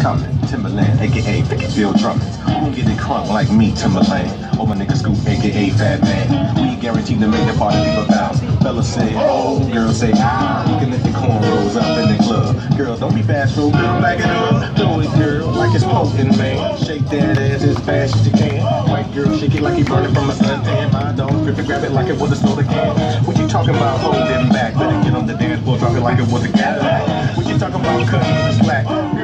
Coming, Timbaland, aka Bill Drummond. Who gon' get it crunk like me, Timbaland? Or my nigga Scoop, aka Fat Man. We guaranteed to make the party people bounce. Fellas say, oh, girls say, ah. Looking at the cornrows up in the club. Girls, don't be fast, girl, back it up. Throw it, girl, like it's poking, man. Shake that ass as fast as you can. White girl, shake it like you burning from a suntan. My dog, grip it, grab it like it was a soda can. What you talking about holding back? Better get on the dance floor, drop it like it was a Cadillac. What you talking about cutting the slack?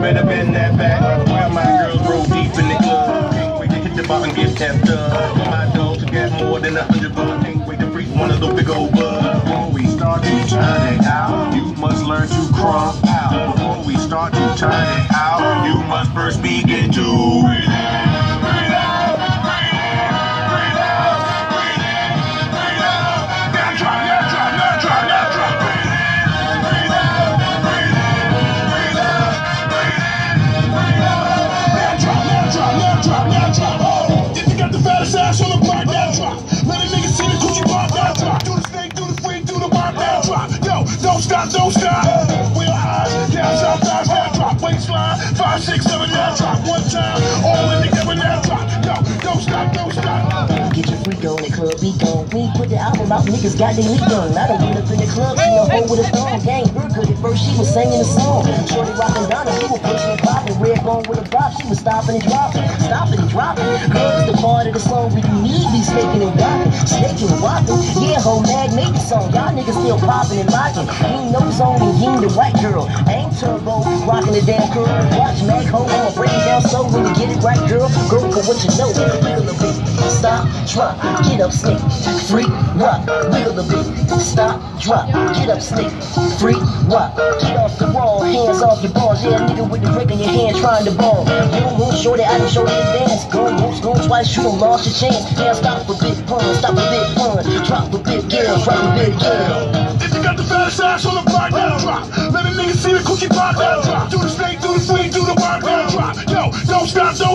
Better bend that back. While my girls roll deep in the club. Can't wait to hit the and get tapped up. My dogs got more than a hundred bucks. Can't wait to freak one of those big old bugs. Before we start to turn it out, you must learn to crump out. Before we start to turn it out, you must first begin to don't stop, stop. Wheel highs, down south thighs, now drop. Waistline, five, six, seven, now drop. One time, all in together, now drop. Yo, don't stop, don't stop. Get your freak on the club, we gone. We put the album out, niggas got their leak done. I done went up in the club, seen a hoe with a thong. Gang, her good at first, she was singing a song. Shorty rockin' Donna, she was pushing and popping. Red bone with a bop, she was stopping and dropping. Stopping and dropping. It's the part of the song where you need be snaking and rocking. Snaking and rocking. Yeah, whole mag niggas still popping and locking. Ain't no zone and you the white girl. Ain't turbo, rocking the damn curl. Watch mag ho, I'ma break it down so when you get it right, girl. Girl, for what you know. Wiggle a bit, stop, drop, get up, stick, freak, rock, wiggle a bit, stop, drop, get up, stick, freak, rock, get off the wall, hands off your balls, yeah, nigga with the grip in your hand trying to ball. You don't move shorty, I done show you the dance, go go twice, you don't lost your chance. Stop a bit, pun, stop a bit, fun, drop a bit, girl, drop a bit, girl. If you got the fattest ass on the block, now drop. Let a nigga see the cookie pop, now drop. Do the snake, do the freak, do the work, now drop. Yo, don't stop, don't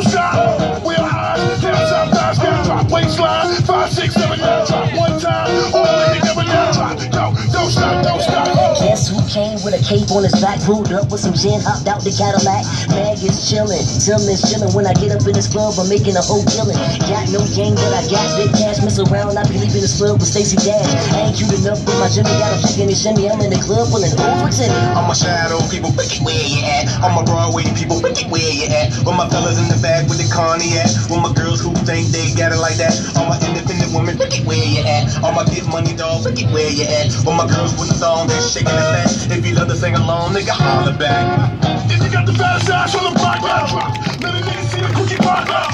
with a cape on his back, rolled up with some gin, hopped out the Cadillac. Mag is chillin', Tillman's chillin'. When I get up in this club, I'm making a whole killin'. Got no gang that I got, big cash, mess around. I be leaving this club with Stacy Dash. I ain't cute enough with my Jimmy, got a chicken and shimmy. I'm in the club pulling Overton. I'm a shadow people, Ricky, where you at? I'm a Broadway people, Ricky, where you at? With my fellas in the back with the cognac. With my girls who think they got it like that. All my independent women, Ricky, where you at? All my get money dogs, Ricky, where you at? With my girls with the thong, they shaking the fat. If you love to sing along, nigga, holler back. If you got the fattest ass on the block, now. Let a nigga see the cookie pop, now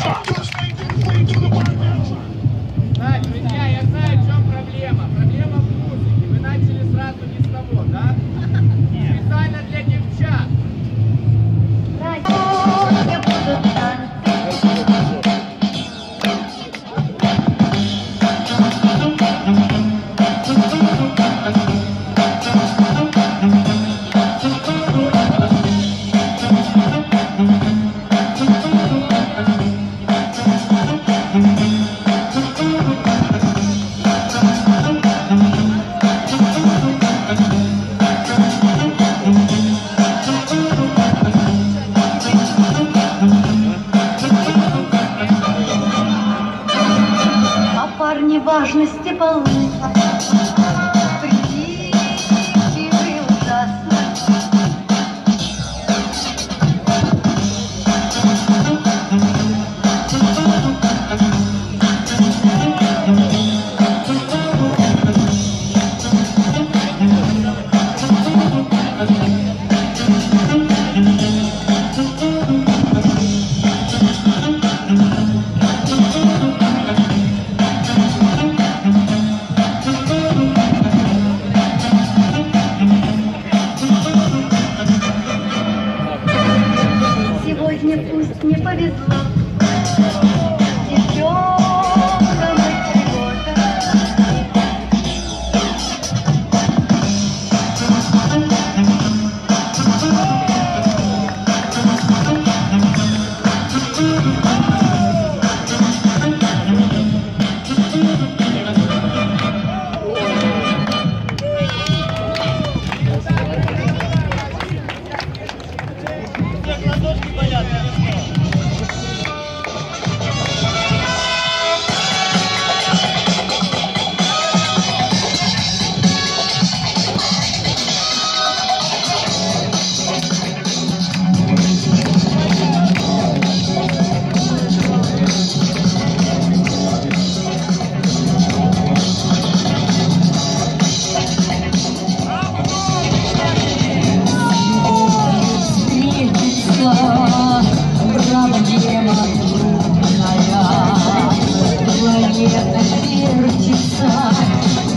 планета вертится,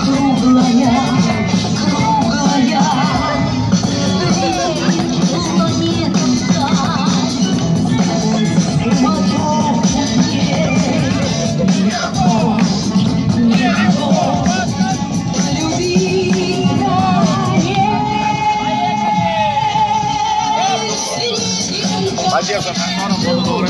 круглая, круглая. Одежда на скором буду дуры.